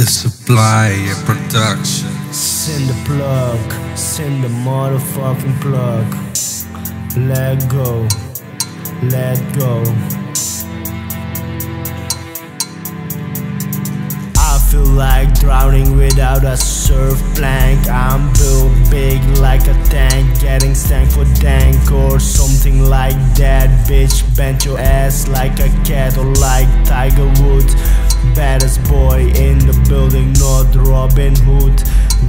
The Supplier production. Sin the plug, Sin the motherfucking plug. Let go, let go. I feel like drowning without a surf plank. I'm built big like a tank, getting stank for dank or something like that. Bitch, bend your ass like a cat or like Tiger Woods. Baddest boy in the building, not Robin Hood.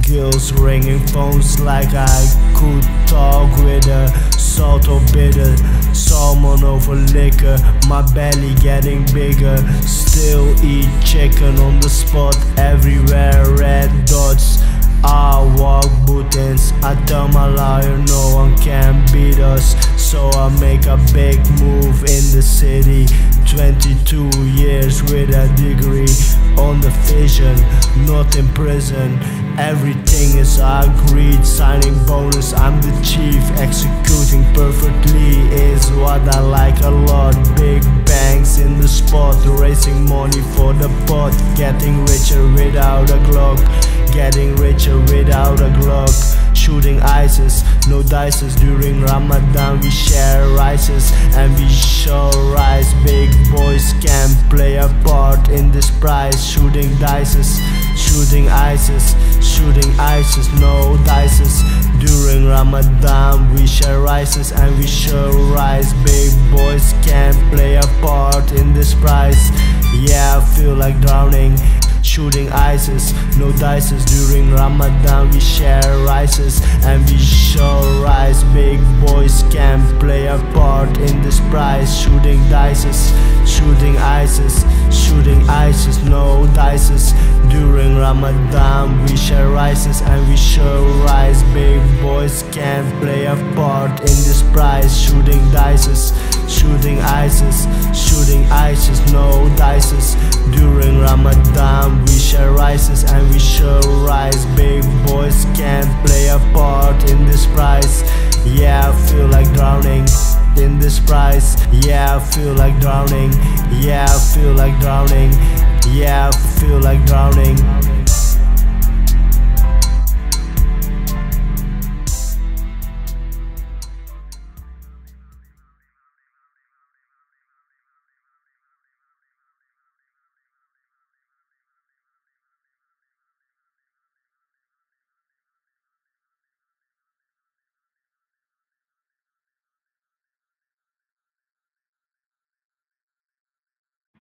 Girls ringing phones like I could talk with a salt or bitter. Salmon over liquor, my belly getting bigger. Still eat chicken on the spot, everywhere red dots. I walk buttons, I tell my liar no one can beat us. So I make a big move in the city. 22 years with a degree on the vision, not in prison. Everything is agreed, signing bonus. I'm the chief, executing perfectly is what I like a lot. Big banks in the spot, raising money for the pot, getting richer without a Glock, getting richer without a Glock shooting ISIS, no dices during Ramadan. We in this prize. Shooting dices, shooting ISIS, shooting ISIS, no dices. During Ramadan, we share rices and we show rise. Big boys can play a part in this prize. Yeah, I feel like drowning shooting ISIS No dices during Ramadan we share rices And we show rise Big boys can play a part in this prize Shooting dices, Shooting ISIS, no dices During Ramadan we share rices And we show rise. Big boys can play a part in this prize. Shooting dices, shooting ISIS Shooting ISIS, no dices. During Ramadan we share rices and we show rise. Big boys can play a part in this prize. Yeah, I feel like drowning in this prize. Yeah, I feel like drowning. Yeah, I feel like drowning Yeah, I feel like drowning